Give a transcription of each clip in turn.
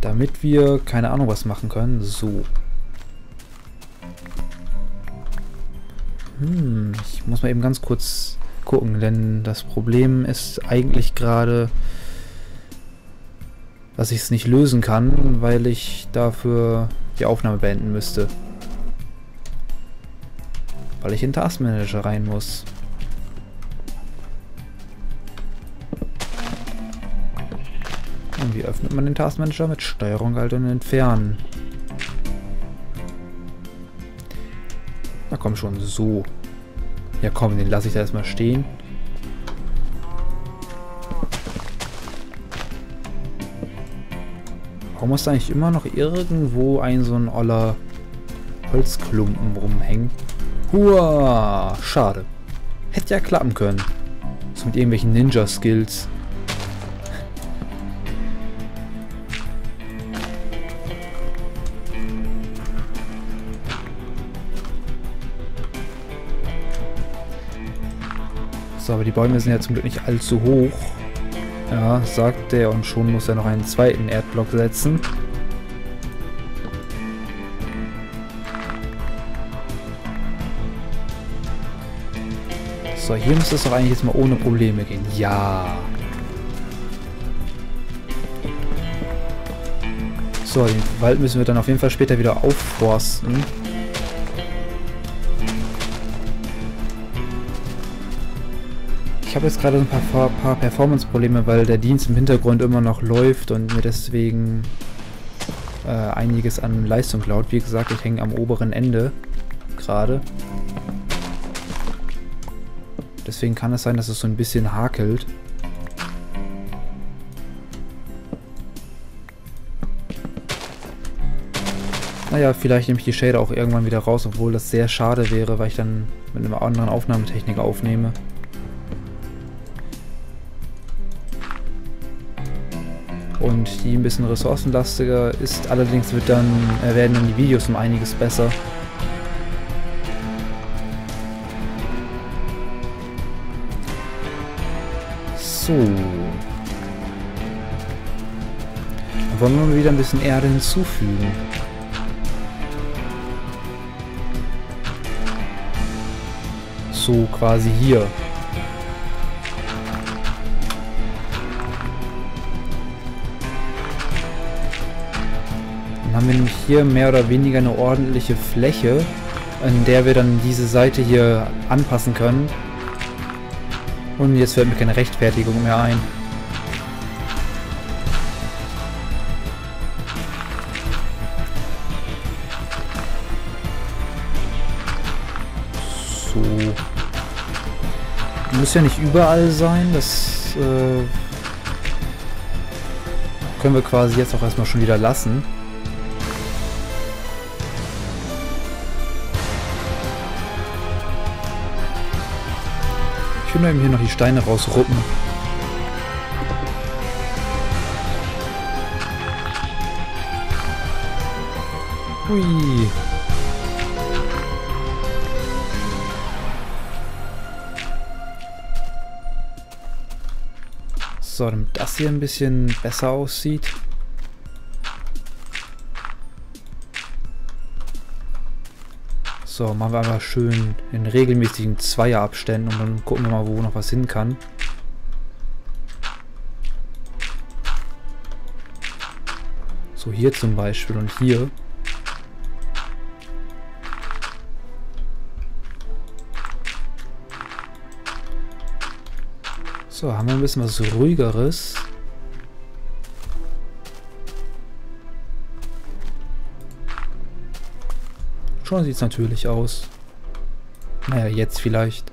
Damit wir keine Ahnung was machen können. So. Hm, ich muss mal eben ganz kurz gucken, denn das Problem ist eigentlich gerade, dass ich es nicht lösen kann, weil ich dafür die Aufnahme beenden müsste. Weil ich in Taskmanager rein muss. Und wie öffnet man den Taskmanager? Mit Steuerung halt und entfernen. Na komm schon, so. Ja komm, den lasse ich da erstmal stehen. Warum muss da eigentlich immer noch irgendwo ein so ein oller Holzklumpen rumhängen? Hua, schade. Hätte ja klappen können. So mit irgendwelchen Ninja-Skills. So, aber die Bäume sind ja zum Glück nicht allzu hoch. Ja, sagt er und schon muss er noch einen zweiten Erdblock setzen. So, hier müsste es doch eigentlich jetzt mal ohne Probleme gehen. Ja. So, den Wald müssen wir dann auf jeden Fall später wieder aufforsten. Habe jetzt gerade ein paar, paar Performance-Probleme, weil der Dienst im Hintergrund immer noch läuft und mir deswegen äh, einiges an Leistung klaut. Wie gesagt, ich hänge am oberen Ende gerade. Deswegen kann es sein, dass es so ein bisschen hakelt. Naja, vielleicht nehme ich die Shader auch irgendwann wieder raus, obwohl das sehr schade wäre, weil ich dann mit einer anderen Aufnahmetechnik aufnehme. Und die ein bisschen ressourcenlastiger ist. Allerdings wird dann, äh, werden dann die Videos um einiges besser. So. Wollen wir mal wieder ein bisschen Erde hinzufügen. So quasi hier. Nämlich hier mehr oder weniger eine ordentliche Fläche, in der wir dann diese Seite hier anpassen können. Und jetzt fällt mir keine Rechtfertigung mehr ein. So. Muss ja nicht überall sein, das äh, können wir quasi jetzt auch erstmal schon wieder lassen. Will nur eben hier noch die Steine rausruppen. Hui. So, damit das hier ein bisschen besser aussieht. So, machen wir einfach schön in regelmäßigen Zweierabständen und dann gucken wir mal, wo noch was hin kann. So, hier zum Beispiel und hier. So, haben wir ein bisschen was ruhigeres. Schon sieht es natürlich aus. Naja, jetzt vielleicht.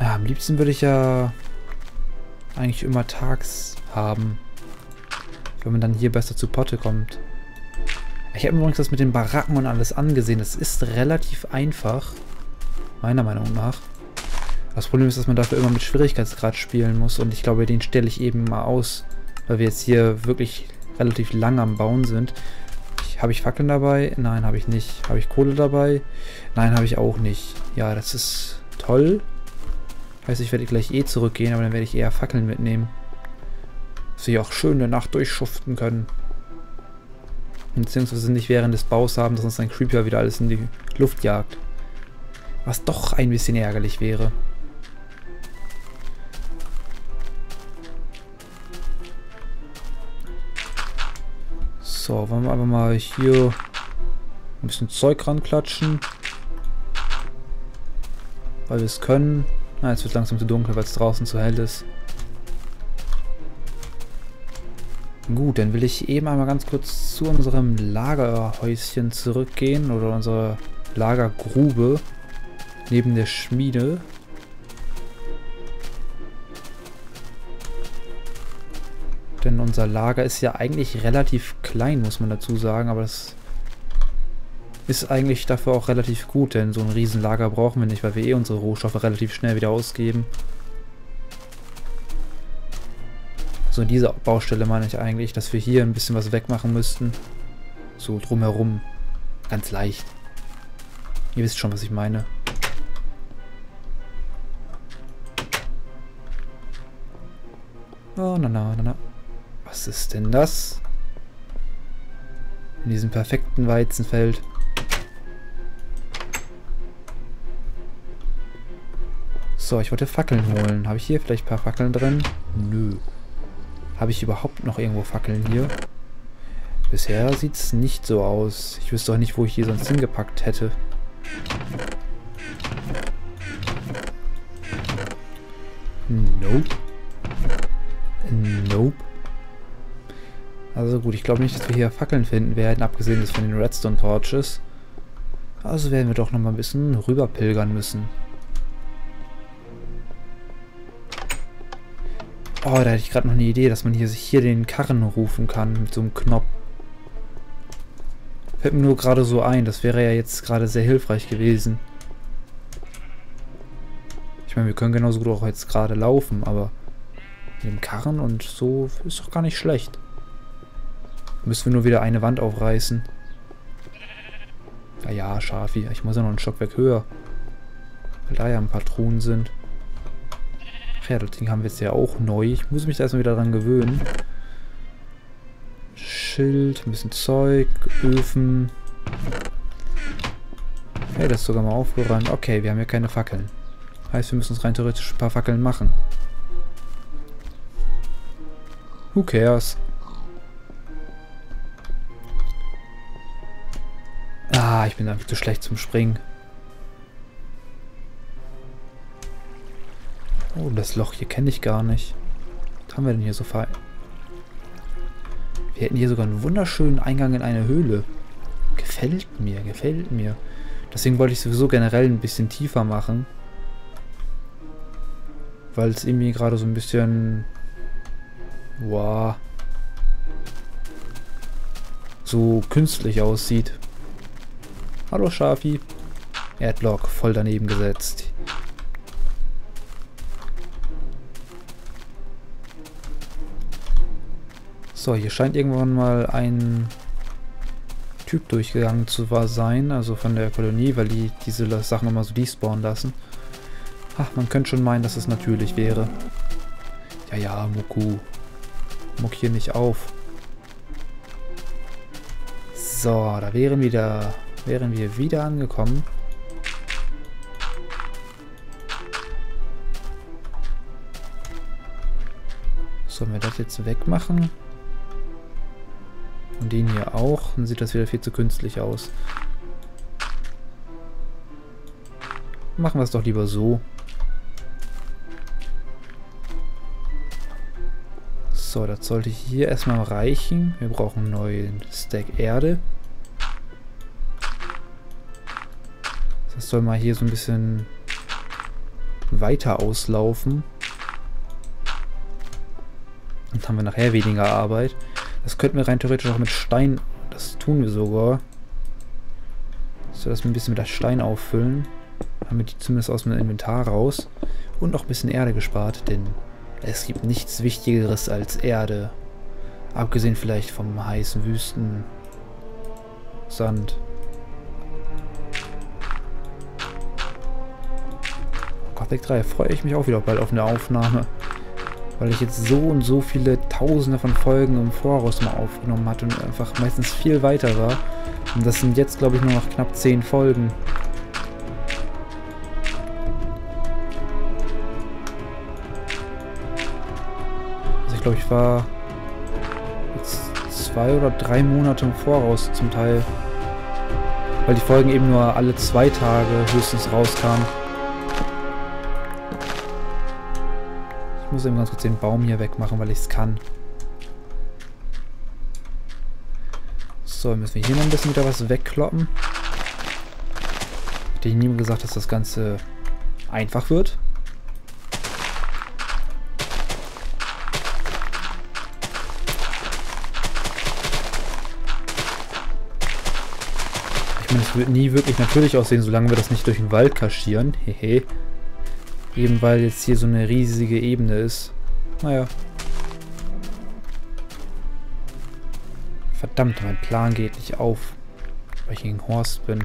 Ja, am liebsten würde ich ja eigentlich immer tags haben. Wenn man dann hier besser zu Potte kommt. Ich habe übrigens das mit den Baracken und alles angesehen. Das ist relativ einfach. Meiner Meinung nach. Das Problem ist, dass man dafür immer mit Schwierigkeitsgrad spielen muss. Und ich glaube, den stelle ich eben mal aus. Weil wir jetzt hier wirklich relativ lang am Bauen sind. Habe ich Fackeln dabei? Nein, habe ich nicht. Habe ich Kohle dabei? Nein, habe ich auch nicht. Ja, das ist toll. Heißt, ich werde gleich eh zurückgehen, aber dann werde ich eher Fackeln mitnehmen. Dass wir auch schön eine Nacht durchschuften können. Beziehungsweise nicht während des Baus haben, dass uns ein Creeper wieder alles in die Luft jagt. Was doch ein bisschen ärgerlich wäre. So, wollen wir aber mal hier ein bisschen Zeug ranklatschen. Weil wir es können. Na, jetzt wird langsam zu dunkel, weil es draußen zu hell ist. Gut, dann will ich eben einmal ganz kurz zu unserem Lagerhäuschen zurückgehen oder unserer Lagergrube neben der Schmiede. Denn unser Lager ist ja eigentlich relativ klein, muss man dazu sagen, aber das ist eigentlich dafür auch relativ gut, denn so ein Riesenlager brauchen wir nicht, weil wir eh unsere Rohstoffe relativ schnell wieder ausgeben. So, in dieser Baustelle meine ich eigentlich, dass wir hier ein bisschen was wegmachen müssten. So drumherum. Ganz leicht. Ihr wisst schon, was ich meine. Oh, na, na, na, na. Was ist denn das? In diesem perfekten Weizenfeld. So, ich wollte Fackeln holen. Habe ich hier vielleicht ein paar Fackeln drin? Nö. Habe ich überhaupt noch irgendwo Fackeln hier? Bisher sieht es nicht so aus. Ich wüsste auch nicht, wo ich die sonst hingepackt hätte. Nope. Nope. Also gut, ich glaube nicht, dass wir hier Fackeln finden werden, abgesehen von den Redstone Torches. Also werden wir doch noch mal ein bisschen rüber pilgern müssen. Oh, da hätte ich gerade noch eine Idee, dass man hier sich hier den Karren rufen kann mit so einem Knopf. Fällt mir nur gerade so ein, das wäre ja jetzt gerade sehr hilfreich gewesen. Ich meine, wir können genauso gut auch jetzt gerade laufen, aber mit dem Karren und so ist doch gar nicht schlecht. Müssen wir nur wieder eine Wand aufreißen. Naja, Schafi, ich muss ja noch einen Stockwerk höher. Weil da ja ein paar Truhen sind. Ach ja, das Ding haben wir jetzt ja auch neu. Ich muss mich da erstmal wieder dran gewöhnen. Schild, ein bisschen Zeug, Öfen. Hey, das ist sogar mal aufgeräumt. Okay, wir haben hier keine Fackeln. Heißt, wir müssen uns rein theoretisch ein paar Fackeln machen. Who cares? Ah, ich bin einfach zu schlecht zum Springen. Oh, das Loch hier kenne ich gar nicht. Was haben wir denn hier so fein? Wir hätten hier sogar einen wunderschönen Eingang in eine Höhle. Gefällt mir, gefällt mir. Deswegen wollte ich sowieso generell ein bisschen tiefer machen. Weil es irgendwie gerade so ein bisschen... Wow. So künstlich aussieht. Hallo Schafi. Erdlock voll daneben gesetzt. So, hier scheint irgendwann mal ein Typ durchgegangen zu sein, also von der Kolonie, weil die diese Sachen immer so despawnen lassen. Ach, man könnte schon meinen, dass es natürlich wäre. Ja, ja, Muku. Muck hier nicht auf. So, da wären wir, da, wären wir wieder angekommen. Sollen wir das jetzt wegmachen? Und den hier auch. Dann sieht das wieder viel zu künstlich aus. Machen wir es doch lieber so. So, das sollte hier erstmal reichen. Wir brauchen einen neuen Stack Erde. Soll mal hier so ein bisschen weiter auslaufen. Dann haben wir nachher weniger Arbeit. Das könnten wir rein theoretisch auch mit Stein, das tun wir sogar. So, dass wir ein bisschen mit der Stein auffüllen. Wir die zumindest aus dem Inventar raus. Und noch ein bisschen Erde gespart, denn es gibt nichts Wichtigeres als Erde. Abgesehen vielleicht vom heißen Wüsten. Sand. Black 3 freue ich mich auch wieder bald auf eine Aufnahme. Weil ich jetzt so und so viele Tausende von Folgen im Voraus mal aufgenommen hatte und einfach meistens viel weiter war. Und das sind jetzt, glaube ich, nur noch knapp 10 Folgen. Also ich glaube, ich war jetzt zwei oder drei Monate im Voraus zum Teil. Weil die Folgen eben nur alle zwei Tage höchstens rauskamen. Muss eben ganz kurz den Baum hier wegmachen, weil ich es kann. So, müssen wir hier noch ein bisschen wieder was wegkloppen. Hat dir niemand gesagt, dass das Ganze einfach wird? Ich meine, es wird nie wirklich natürlich aussehen, solange wir das nicht durch den Wald kaschieren. Hehe. Eben weil jetzt hier so eine riesige Ebene ist. Naja. Verdammt, mein Plan geht nicht auf. Weil ich gegen Horst bin.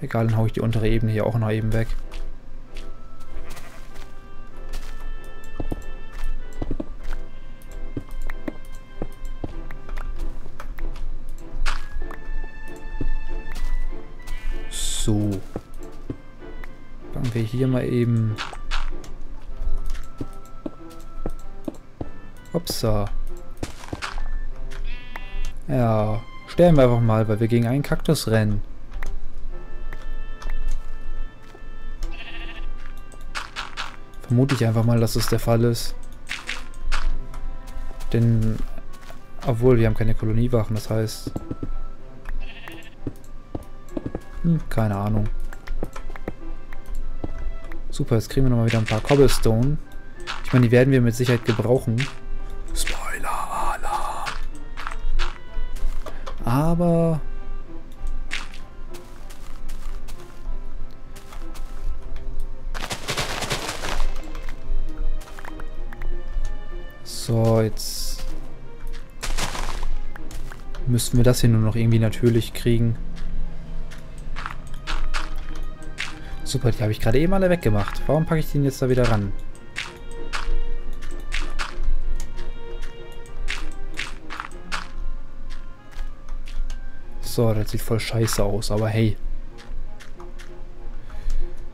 Egal, dann hau ich die untere Ebene hier auch noch eben weg. So wir hier mal eben... Upsa. Ja, sterben wir einfach mal, weil wir gegen einen Kaktus rennen. Vermute ich einfach mal, dass das der Fall ist. Denn, obwohl wir haben keine Koloniewachen, das heißt... Hm, keine Ahnung. Super, jetzt kriegen wir nochmal wieder ein paar Cobblestone. Ich meine, die werden wir mit Sicherheit gebrauchen. Spoiler-Alarm. Aber... So, jetzt müssten wir das hier nur noch irgendwie natürlich kriegen. Super, die habe ich gerade eben alle weggemacht. Warum packe ich den jetzt da wieder ran? So, das sieht voll scheiße aus, aber hey.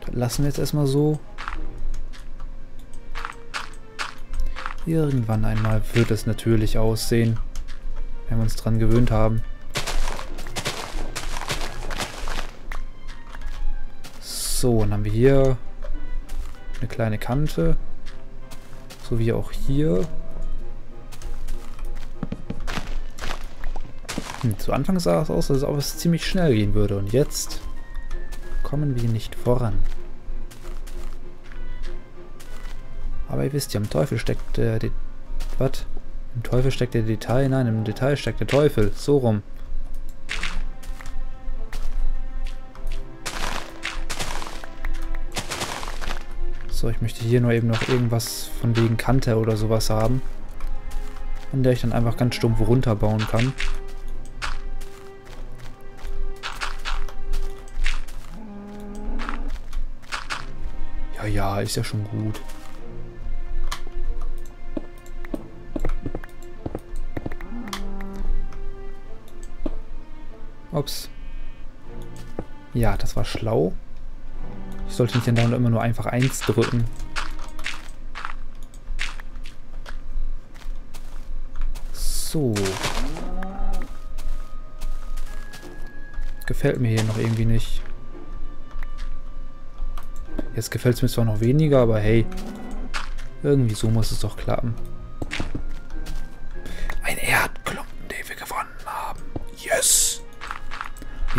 Das lassen wir jetzt erstmal so. Irgendwann einmal wird es natürlich aussehen, wenn wir uns dran gewöhnt haben. So, dann haben wir hier eine kleine Kante. So wie auch hier. Hm, zu Anfang sah es aus, als ob es ziemlich schnell gehen würde. Und jetzt kommen wir nicht voran. Aber ihr wisst ja, im Teufel steckt der... Was? Im Teufel steckt der Detail? Nein, im Detail steckt der Teufel. So rum. So, ich möchte hier nur eben noch irgendwas von wegen Kante oder sowas haben. An der ich dann einfach ganz stumpf runterbauen kann. Ja, ja, ist ja schon gut. Ups. Ja, das war schlau. Ich sollte nicht dann immer nur einfach 1 drücken. So. Gefällt mir hier noch irgendwie nicht. Jetzt gefällt es mir zwar noch weniger, aber hey. Irgendwie so muss es doch klappen.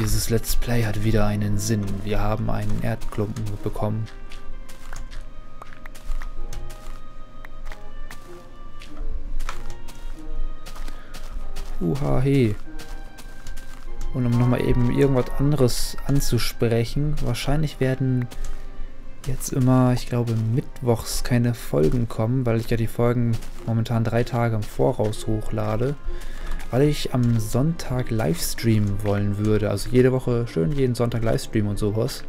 Dieses Let's Play hat wieder einen Sinn. Wir haben einen Erdklumpen bekommen. Uha, hey. Und um nochmal eben irgendwas anderes anzusprechen, wahrscheinlich werden jetzt immer, ich glaube, mittwochs keine Folgen kommen, weil ich ja die Folgen momentan drei Tage im Voraus hochlade weil ich am Sonntag Livestreamen wollen würde. Also jede Woche schön jeden Sonntag Livestream und sowas.